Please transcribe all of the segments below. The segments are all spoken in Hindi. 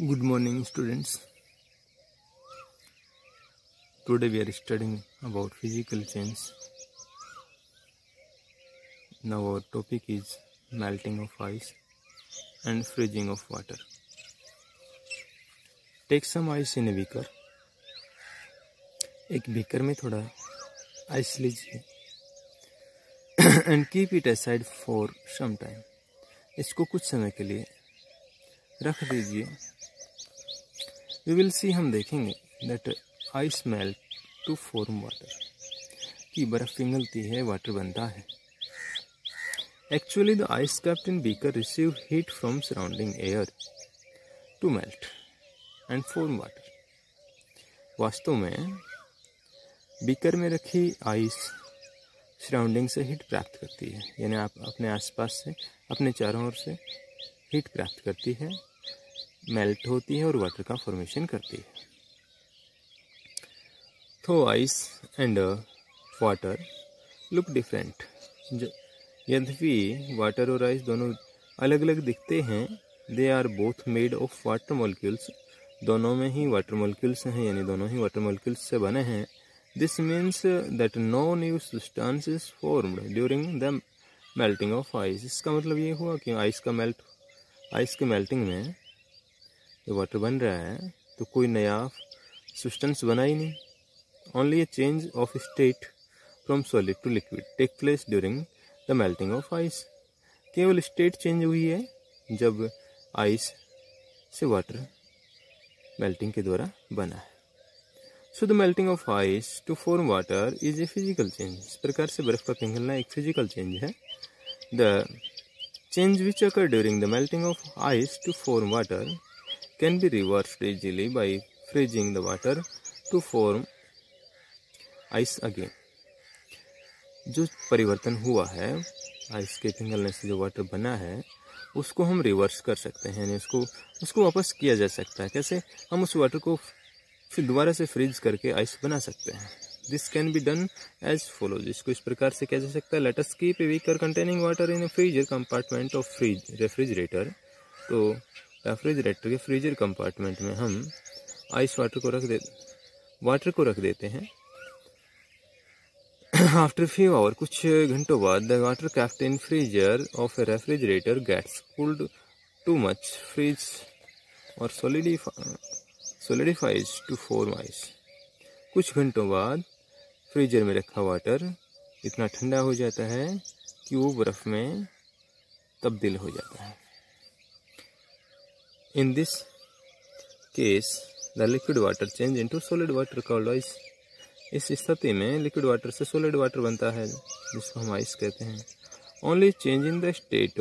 Good morning, students. Today we are studying about physical change. Now our topic is melting of ice and freezing of water. Take some ice in a beaker. एक बीकर में थोड़ा आइस लीजिए and keep it aside for some time इसको कुछ समय के लिए रख दीजिए वी विल सी हम देखेंगे that ice melt to form water कि बर्फ़ पिघलती है वाटर बनता है। Actually the ice kept in beaker receive heat from surrounding air to melt and form water वास्तव में बीकर में रखी आइस सराउंडिंग से हीट प्राप्त करती है। यानी आप अपने आसपास से, अपने चारों ओर से हीट प्राप्त करती है। मेल्ट होती है और वाटर का फॉर्मेशन करती है। तो ice and water look different यद्यपि वाटर और आइस दोनों अलग अलग दिखते हैं they are both made of water molecules दोनों में ही वाटर मोलिक्यूल्स हैं, यानी दोनों ही वाटर मोलिक्यूल्स से बने हैं। This means that no new substance is formed during the melting of ice इसका मतलब ये हुआ कि आइस का मेल्ट आइस के मेल्टिंग में जो वाटर बन रहा है तो कोई नया सब्सटेंस बना ही नहीं। Only a change of state from solid to liquid take place during the melting of ice केवल स्टेट चेंज हुई है जब आइस से वाटर मेल्टिंग के द्वारा बना है। So the melting of ice to form water is a physical change इस प्रकार से बर्फ़ का पिघलना एक फ़िज़िकल चेंज है। The change which occur during the melting of ice to form water can be reversed easily by freezing the water to form ice again. जो परिवर्तन हुआ है आइस के पिघलने से जो वाटर बना है, उसको हम रिवर्स कर सकते हैं, यानी उसको उसको वापस किया जा सकता है। कैसे? हम उस वाटर को फिर दोबारा से फ्रीज करके आइस बना सकते हैं। This can be done as follow इसको इस प्रकार से किया जा सकता है। Let's keep a beaker containing water in freezer compartment of freeze refrigerator तो रेफ्रिजरेटर के फ्रीजर कंपार्टमेंट में हम आइस वाटर को रख दे वाटर को रख देते हैं। आफ्टर फ्यू आवर कुछ घंटों बाद the water kept in freezer of a refrigerator gets cooled to much freeze और सोलिडिफाइज टू फॉर्म आइस कुछ घंटों बाद फ्रीजर में रखा वाटर इतना ठंडा हो जाता है कि वो बर्फ़ में तब्दील हो जाता है। In this case, the liquid water change into solid water called ice. इस स्थिति में लिक्विड वाटर से सॉलिड वाटर बनता है जिसको हम आइस कहते हैं। Only change in the state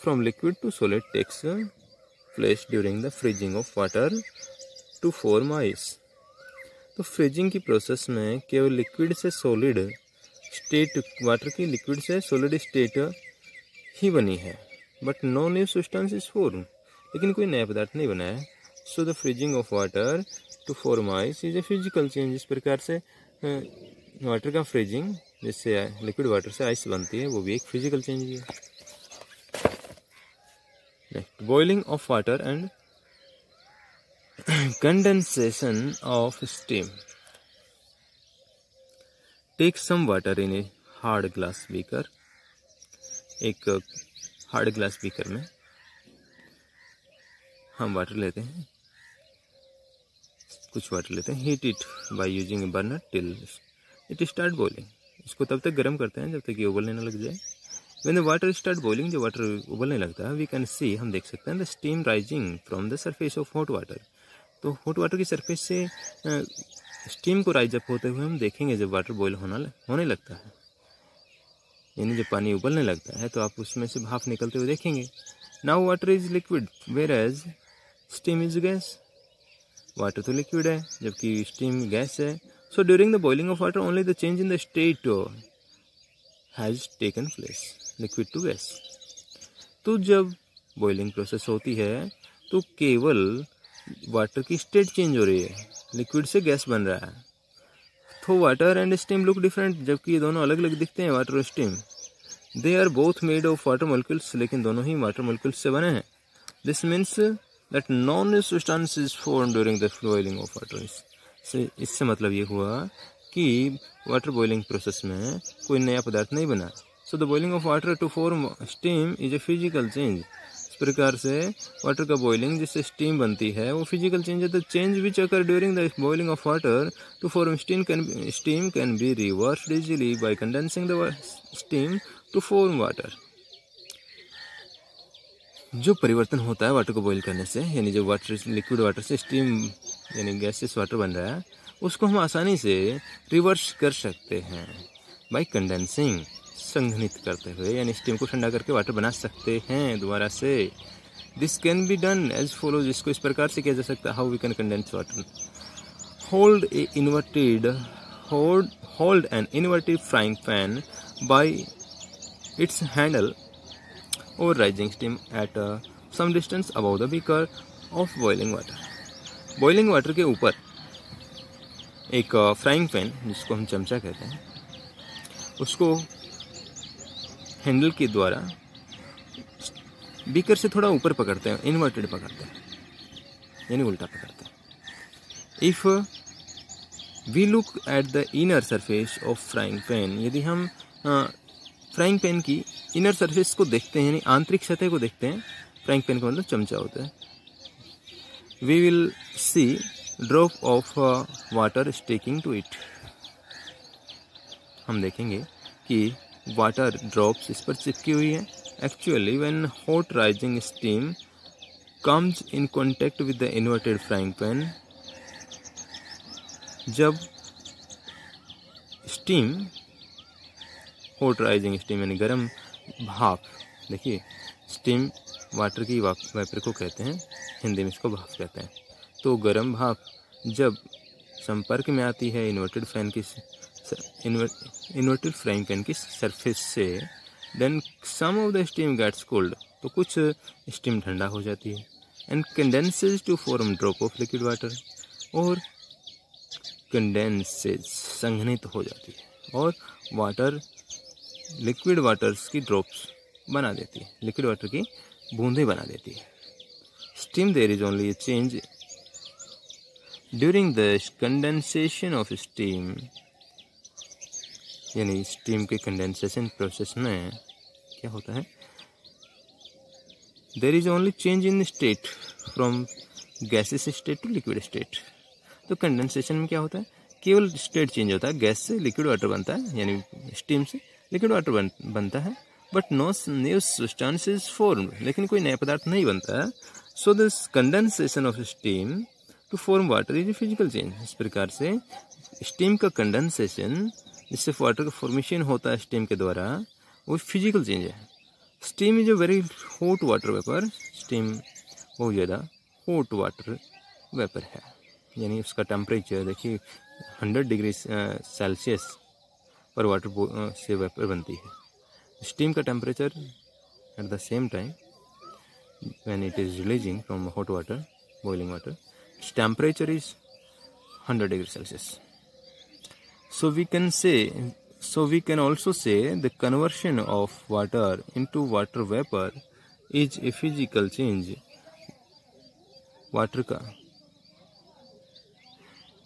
from liquid to solid takes place during the freezing of water to form ice तो फ्रीजिंग की प्रोसेस में केवल लिक्विड से सॉलिड स्टेट वाटर की लिक्विड से सॉलिड स्टेट ही बनी है। But no new substance is form लेकिन कोई नया पदार्थ नहीं बना है। So the freezing of water to form ice is a physical change इस प्रकार से वाटर का फ्रीजिंग जिससे लिक्विड वाटर से आइस बनती है, वो भी एक फ़िज़िकल चेंज ही है। Next boiling of water and condensation of steam take some water in a hard glass beaker एक हार्ड ग्लास बीकर में हम वाटर लेते हैं। कुछ वाटर लेते हैं। Heat it by using a burner till it start boiling इसको तब तक गर्म करते हैं जब तक ये उबलने न लग जाए। When the water start boiling जब वाटर उबलने लगता है वी कैन सी हम देख सकते हैं the steam rising from the surface of hot water तो हॉट वाटर की सरफेस से स्टीम को राइज अप होते हुए हम देखेंगे जब वाटर बॉयल होना होने लगता है। यानी जब पानी उबलने लगता है तो आप उसमें से भाप निकलते हुए देखेंगे। Now water is liquid whereas steam is gas water तो लिक्विड है, जबकि स्टीम गैस है। So during the boiling of water only the change in the state has taken place liquid to gas तो जब बॉइलिंग प्रोसेस होती है तो केवल वाटर की स्टेट चेंज हो रही है। लिक्विड से गैस बन रहा है। तो water and steam look different जबकि ये दोनों अलग अलग दिखते हैं वाटर और steam they are both made of water molecules लेकिन दोनों ही वाटर मोलिक्यूल्स से बने हैं। This means that non substance is formed during the boiling of water. से, इससे मतलब ये हुआ कि वाटर बॉइलिंग प्रोसेस में कोई नया पदार्थ नहीं बना। So the boiling of water to form steam is a physical change इस प्रकार से वाटर का बॉइलिंग जिससे स्टीम बनती है, वो फ़िज़िकल चेंज है। The change which occur during the boiling of water to form steam can steam can be reverse easily by condensing the steam to form water जो परिवर्तन होता है वाटर को बॉईल करने से, यानी जो वाटर लिक्विड वाटर से स्टीम यानी गैसेस वाटर बन रहा है, उसको हम आसानी से रिवर्स कर सकते हैं बाई कंडेंसिंग संघनित करते हुए, यानी स्टीम को ठंडा करके वाटर बना सकते हैं दोबारा से। This can be done as follow जिसको इस प्रकार से किया जा सकता है how we can condense water hold a inverted hold hold an inverted frying pan by its handle और rising steam at some distance above the beaker of boiling water boiling water के ऊपर एक फ्राइंग पैन जिसको हम चमचा कहते हैं, उसको हैंडल के द्वारा बीकर से थोड़ा ऊपर पकड़ते हैं इन्वर्टेड पकड़ते हैं, यानी उल्टा पकड़ते हैं। If we look at the inner surface of frying pan यदि हम फ्राइंग पैन की इनर सरफेस को देखते हैं, यानी आंतरिक सतह को देखते हैं फ्राइंग पैन का मतलब चमचा होता है। We will see drop of water sticking to it हम देखेंगे कि वाटर ड्रॉप्स इस पर चिपकी हुई है। Actually when hot rising steam comes in contact with the inverted frying pan जब स्टीम हॉट राइजिंग स्टीम यानी गर्म भाप। देखिए स्टीम वाटर की वेपर को कहते हैं, हिंदी में इसको भाप कहते हैं। तो गर्म भाप जब संपर्क में आती है इन्वर्टेड फ़ैन की इन्वर्टेड फ्राइंग पैन की सरफेस से then some of the steam gets cold तो कुछ स्टीम ठंडा हो जाती है। And condenses to form drop of liquid water और कंडेंसेज संघनित हो जाती है। और वाटर लिक्विड वाटर्स की ड्रॉप्स बना देती है। लिक्विड वाटर की बूंदें बना देती है। Steam there is only change during the condensation of steam यानी स्टीम के कंडेंसेशन प्रोसेस में क्या होता है? There is only change in state from gaseous state to liquid state तो कंडेंसेशन में क्या होता है? केवल स्टेट चेंज होता है। गैस से लिक्विड वाटर बनता है। यानी स्टीम से लिक्विड वाटर बन, बनता है। But no new substances form लेकिन कोई नया पदार्थ नहीं बनता। है so this condensation of steam to form water is a physical change इस प्रकार से स्टीम का कंडेंसेशन जिससे वाटर का फॉर्मेशन होता है स्टीम के द्वारा वो फ़िज़िकल चेंज है। Steam is a very hot water vapour steam बहुत ज़्यादा हॉट वाटर वेपर है। यानी उसका टेम्परेचर देखिए हंड्रेड डिग्री सेल्सियस पर वाटर से वेपर बनती है। स्टीम का temperature at the same time when it is releasing from hot water boiling water its temperature is hundred degree Celsius so we can say so we can also say the conversion of water into water vapour is a physical change water का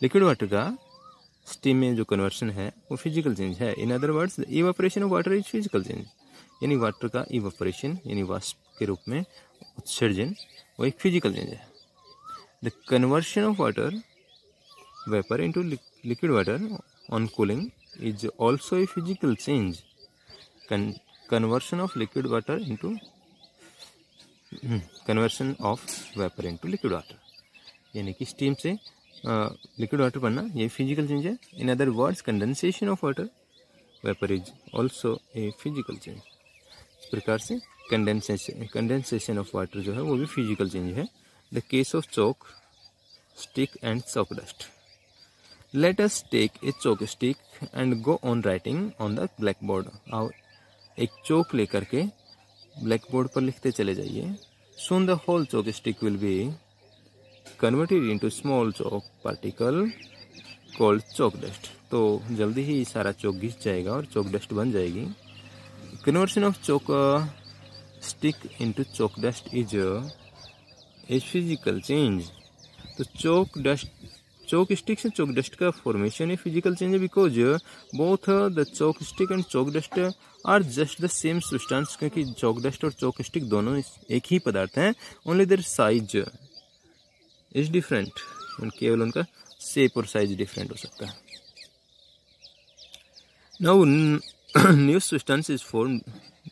लिक्विड वाटर का स्टीम में जो कन्वर्शन है, वो फ़िज़िकल चेंज है. In other words evaporation of water is physical change यानी वाटर का इवापोरेशन यानी वाष्प के रूप में उत्सर्जन, वो एक फ़िज़िकल चेंज है. The conversion of water vapour into liquid water on cooling is also a physical change conversion of liquid water into conversion of vapor into liquid water. यानी कि स्टीम से लिक्विड वाटर बनना ये फ़िज़िकल चेंज है. In other words condensation of water vapour is also a physical change इस प्रकार से कंडेंसेशन कंडेंसेशन ऑफ़ वाटर जो है, वो भी फ़िज़िकल चेंज है. The case of chalk stick and chalk dust let us take a chalk stick and go on writing on the black board और एक चौक लेकर के ब्लैक बोर्ड पर लिखते चले जाइए. Soon the whole chalk stick will be converted into small chalk particle called chalk dust तो जल्दी ही सारा चौक घिस जाएगा और चौक डस्ट बन जाएगी। Conversion of chalk stick into chalk dust is is physical change तो चौक डस्ट चौक स्टिक से चौक डस्ट का फॉर्मेशन है physical change because both the chalk stick and chalk dust are just the same substance क्योंकि चौक डस्ट और चौक स्टिक दोनों एक ही पदार्थ हैं only their size is different केवल उनका शेप और साइज़ डिफरेंट हो सकता है। Now new substance is form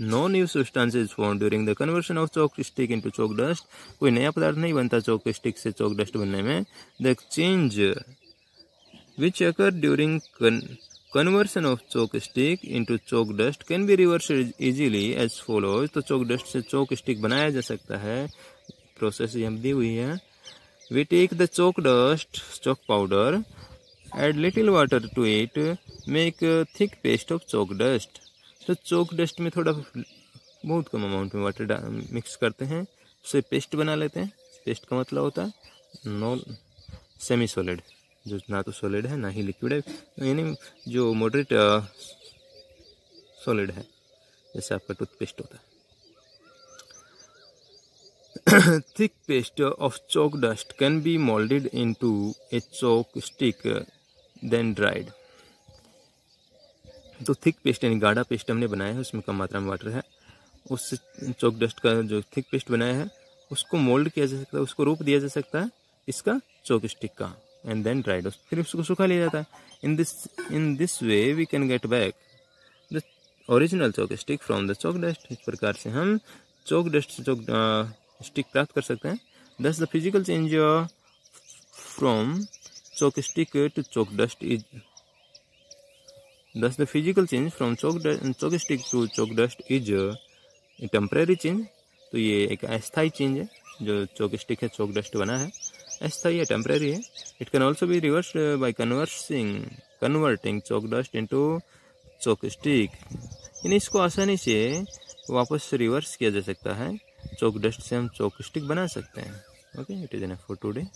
no new substance is form during the conversion of chalk stick into chalk dust कोई नया पदार्थ नहीं बनता चौक स्टिक से चौक डस्ट बनने में। The exchange which occur during conversion of chalk stick into chalk dust can be reversed easily as follows. तो चौक डस्ट से चौक स्टिक बनाया जा सकता है। प्रोसेस यहाँ दी हुई है। We take the chalk dust chalk powder, add little water to it, make a thick paste of chalk dust. तो चौक डस्ट में थोड़ा बहुत कम अमाउंट में वाटर मिक्स करते हैं। उसे पेस्ट बना लेते हैं। पेस्ट का मतलब होता है नॉन सेमी सॉलिड जो ना तो सॉलिड है, ना ही लिक्विड है। यानी जो मॉडरेट सॉलिड है, जैसे आपका टूथपेस्ट होता है। Thick paste of chalk dust can be moulded into a chalk stick then dried तो थिक पेस्ट यानी गाढ़ा पेस्ट हमने बनाया है, उसमें कम मात्रा में वाटर है। उस चौक डस्ट का जो थिक पेस्ट बनाया है, उसको मोल्ड किया जा सकता है, उसको रूप दिया जा सकता है, इसका चौक स्टिक का एंड देन ड्राइड फिर उसको सुखा लिया जाता है। In this in this way we can get back the original chalk stick from the chalk dust इस प्रकार से हम चौक डस्ट से चौक स्टिक प्राप्त कर सकते हैं। Thus the physical change from chalk stick to chalk dust is Thus, the physical change from chalk stick to chalk dust is a temporary change. तो ये एक अस्थाई चेंज है जो चौक स्टिक है चौक डस्ट बना है। अस्थाई है टेम्परेरी है। It can also be reverse by conversing converting chalk dust into chalk stick यानी इसको आसानी से वापस रिवर्स किया जा सकता है। चौक डस्ट से हम चौक स्टिक बना सकते हैं। Okay it is enough to today